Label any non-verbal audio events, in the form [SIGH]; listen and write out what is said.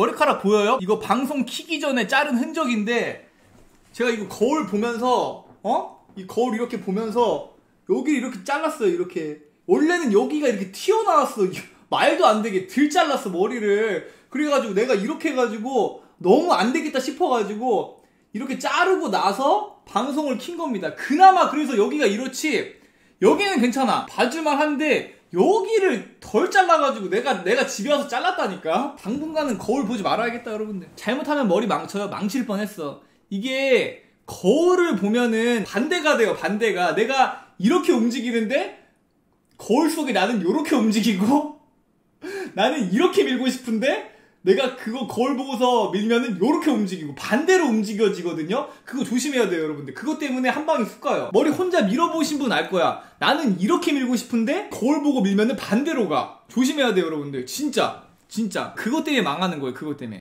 머리카락 보여요? 이거 방송 키기 전에 자른 흔적인데 제가 이거 거울 보면서 어? 이 거울 이렇게 보면서 여기 이렇게 잘랐어요 이렇게. 원래는 여기가 이렇게 튀어나왔어. 말도 안 되게 들 잘랐어 머리를. 그래가지고 내가 이렇게 해가지고 너무 안 되겠다 싶어가지고 이렇게 자르고 나서 방송을 킨 겁니다. 그나마 그래서 여기가 이렇지. 여기는 괜찮아. 봐줄만 한데 여기를 덜 잘라가지고 내가 내가 집에 와서 잘랐다니까? 당분간은 거울 보지 말아야겠다 여러분들. 잘못하면 머리 망쳐요. 망칠 뻔했어. 이게 거울을 보면은 반대가 돼요 반대가. 내가 이렇게 움직이는데 거울 속에 나는 이렇게 [LAUGHS] 움직이고 나는 이렇게 밀고 싶은데 내가 그거 거울 보고서 밀면은 이렇게 움직이고 반대로 움직여지거든요. 그거 조심해야 돼요, 여러분들. 그것 때문에 한 방에 훅 가요. 머리 혼자 밀어보신 분 알 거야. 나는 이렇게 밀고 싶은데 거울 보고 밀면은 반대로 가. 조심해야 돼요, 여러분들. 진짜, 진짜. 그것 때문에 망하는 거예요, 그것 때문에.